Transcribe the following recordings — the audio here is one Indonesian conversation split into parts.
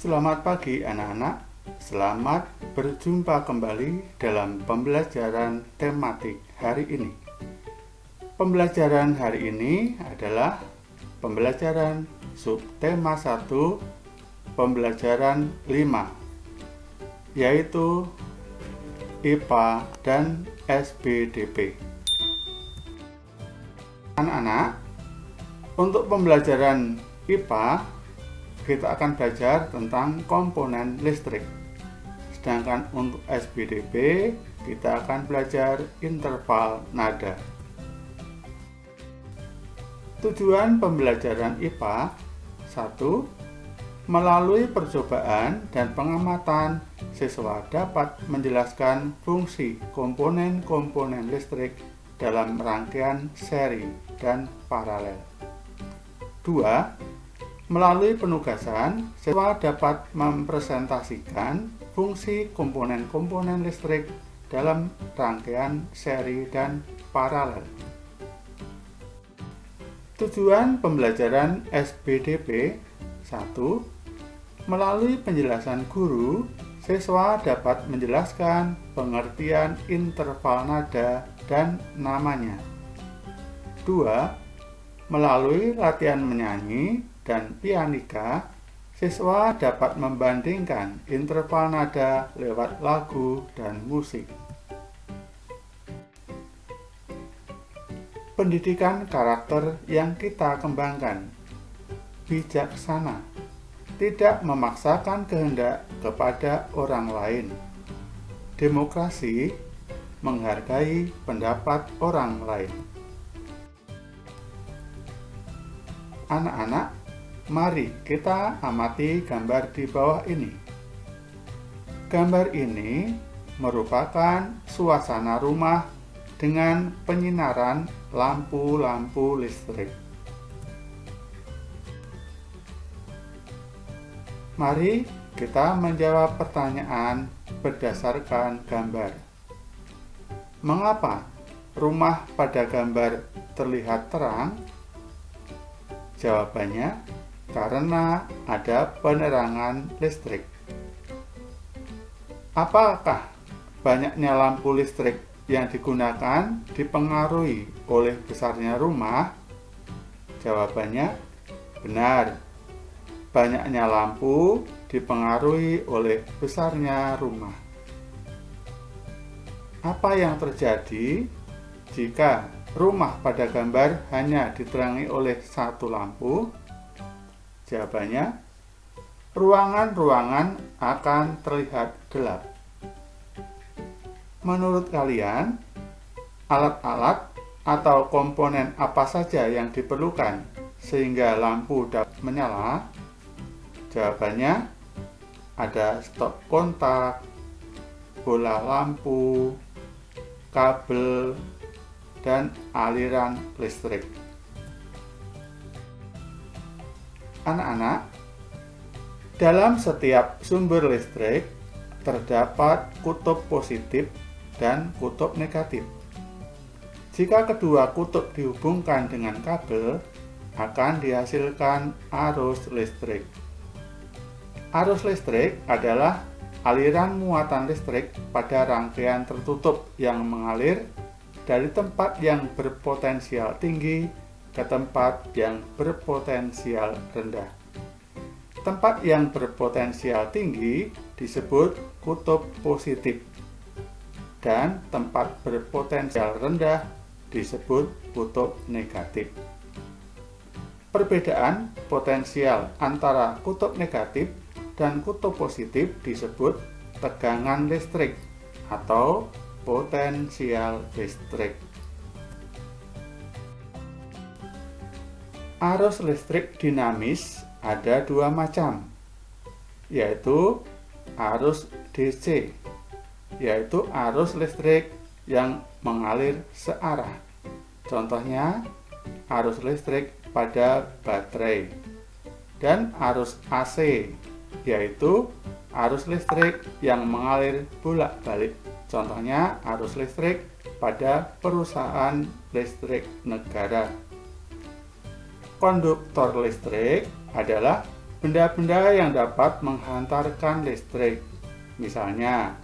Selamat pagi anak-anak. Selamat berjumpa kembali dalam pembelajaran tematik hari ini. Pembelajaran hari ini adalah pembelajaran subtema 1 pembelajaran 5 yaitu IPA dan SBDP. Anak-anak, untuk pembelajaran IPA kita akan belajar tentang komponen listrik. Sedangkan untuk SBDP kita akan belajar interval nada. Tujuan pembelajaran IPA 1. Melalui percobaan dan pengamatan, siswa dapat menjelaskan fungsi komponen-komponen listrik dalam rangkaian seri dan paralel. 2. Melalui penugasan, siswa dapat mempresentasikan fungsi komponen-komponen listrik dalam rangkaian seri dan paralel. Tujuan pembelajaran SBDP 1. Melalui penjelasan guru, siswa dapat menjelaskan pengertian interval nada dan namanya. 2. Melalui latihan menyanyi dan pianika, siswa dapat membandingkan interval nada lewat lagu dan musik. pendidikan karakter yang kita kembangkan. Bijaksana, tidak memaksakan kehendak kepada orang lain. Demokrasi, menghargai pendapat orang lain. Anak-anak, mari kita amati gambar di bawah ini. Gambar ini merupakan suasana rumah dengan penyinaran lampu-lampu listrik. Mari kita menjawab pertanyaan berdasarkan gambar. Mengapa rumah pada gambar terlihat terang? Jawabannya karena ada penerangan listrik. Apakah banyaknya lampu listrik yang digunakan dipengaruhi oleh besarnya rumah? Jawabannya benar. Banyaknya lampu dipengaruhi oleh besarnya rumah. Apa yang terjadi jika rumah pada gambar hanya diterangi oleh satu lampu? Jawabannya, ruangan-ruangan akan terlihat gelap. Menurut kalian, alat-alat atau komponen apa saja yang diperlukan sehingga lampu dapat menyala? Jawabannya ada stop kontak, bola lampu, kabel, dan aliran listrik. Anak-anak, dalam setiap sumber listrik terdapat kutub positif dan kutub negatif. Jika kedua kutub dihubungkan dengan kabel, akan dihasilkan arus listrik. Arus listrik adalah aliran muatan listrik pada rangkaian tertutup yang mengalir dari tempat yang berpotensial tinggi ke tempat yang berpotensial rendah. Tempat yang berpotensial tinggi disebut kutub positif dan tempat berpotensial rendah disebut kutub negatif. Perbedaan potensial antara kutub negatif dan kutub positif disebut tegangan listrik atau potensial listrik. Arus listrik dinamis ada dua macam, yaitu arus DC yaitu arus listrik yang mengalir searah. Contohnya, arus listrik pada baterai dan arus AC, yaitu arus listrik yang mengalir bolak-balik. Contohnya, arus listrik pada perusahaan listrik negara. Konduktor listrik adalah benda-benda yang dapat menghantarkan listrik, misalnya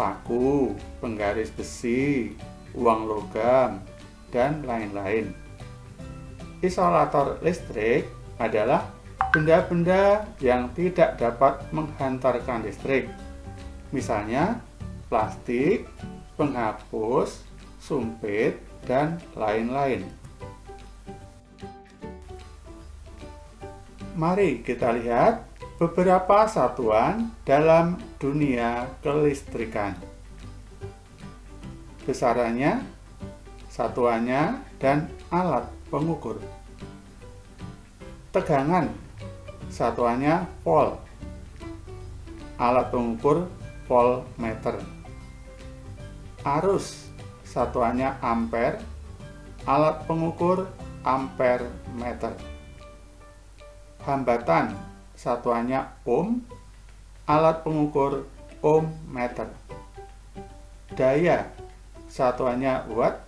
paku, penggaris besi, uang logam, dan lain-lain. Isolator listrik adalah benda-benda yang tidak dapat menghantarkan listrik, misalnya plastik, penghapus, sumpit, dan lain-lain. Mari kita lihat beberapa satuan dalam dunia kelistrikan. Besarannya, satuannya, dan alat pengukur. Tegangan, satuannya volt. Alat pengukur voltmeter. Arus, satuannya ampere. Alat pengukur ampere meter hambatan satuannya ohm, alat pengukur ohm meter. Daya satuannya watt,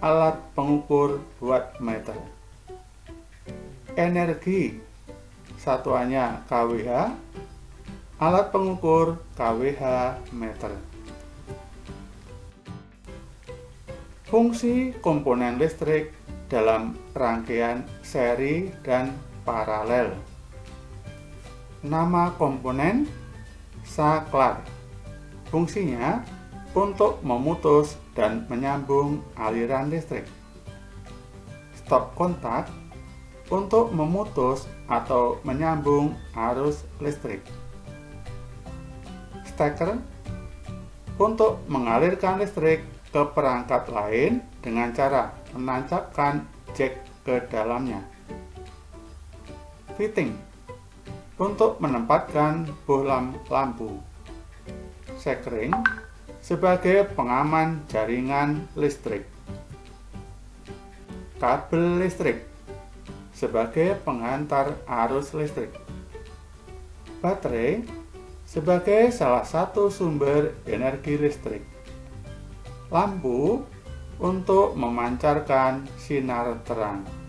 alat pengukur watt meter. Energi satuannya kWh, alat pengukur kWh meter. Fungsi komponen listrik dalam rangkaian seri dan paralel. Nama komponen saklar. Fungsinya untuk memutus dan menyambung aliran listrik. Stop kontak untuk memutus atau menyambung arus listrik. Steker untuk mengalirkan listrik ke perangkat lain dengan cara menancapkan jack ke dalamnya fitting untuk menempatkan bohlam lampu. Sekring sebagai pengaman jaringan listrik. Kabel listrik sebagai penghantar arus listrik. Baterai sebagai salah satu sumber energi listrik. Lampu untuk memancarkan sinar terang.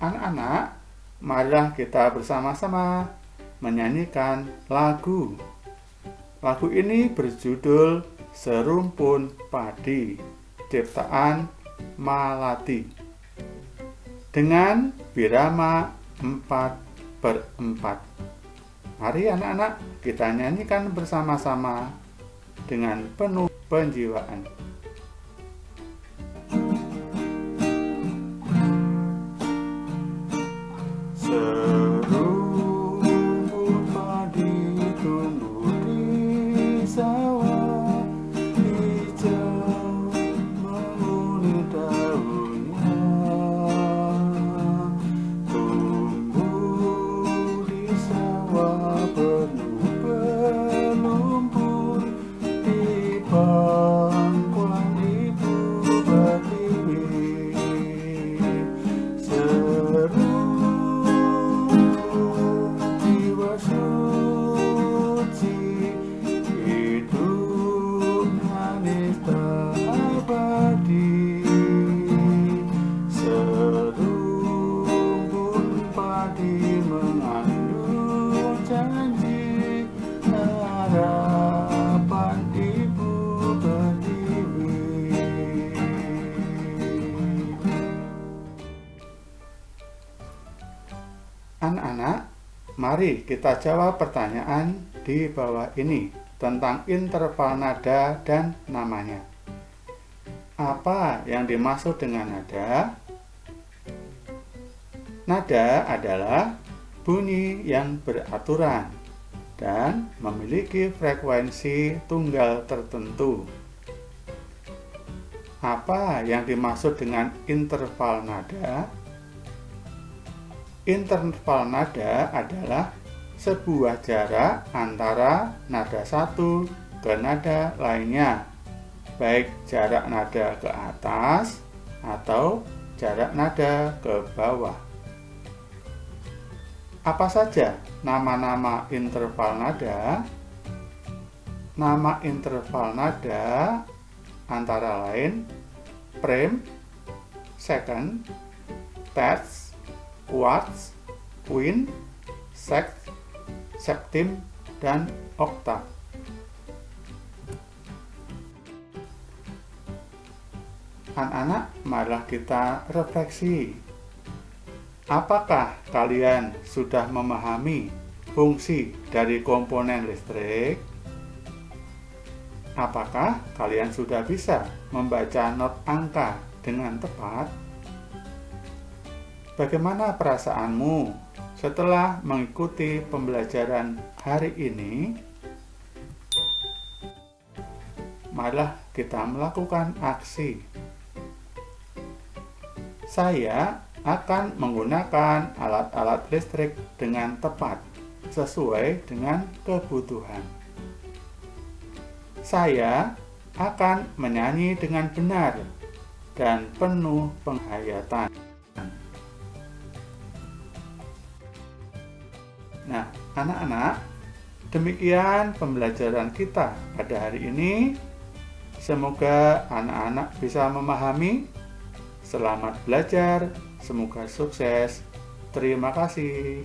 Anak-anak, marilah kita bersama-sama menyanyikan lagu. Lagu ini berjudul Serumpun Padi, ciptaan Malati. Dengan birama 4 per 4. Mari anak-anak kita nyanyikan bersama-sama dengan penuh penjiwaan. Anak-anak, mari kita jawab pertanyaan di bawah ini tentang interval nada dan namanya. Apa yang dimaksud dengan nada? Nada adalah bunyi yang beraturan dan memiliki frekuensi tunggal tertentu. Apa yang dimaksud dengan interval nada? Interval nada adalah sebuah jarak antara nada satu ke nada lainnya, baik jarak nada ke atas atau jarak nada ke bawah. Apa saja nama-nama interval nada? Nama interval nada antara lain prime, second, terce, quarts, quint, sext, septim, dan oktav. Anak-anak, marilah kita refleksi. Apakah kalian sudah memahami fungsi dari komponen listrik? Apakah kalian sudah bisa membaca not angka dengan tepat? Bagaimana perasaanmu setelah mengikuti pembelajaran hari ini? Marilah kita melakukan aksi. Saya akan menggunakan alat-alat listrik dengan tepat sesuai dengan kebutuhan. Saya akan menyanyi dengan benar dan penuh penghayatan. Nah, anak-anak, demikian pembelajaran kita pada hari ini. Semoga anak-anak bisa memahami. Selamat belajar, semoga sukses. Terima kasih.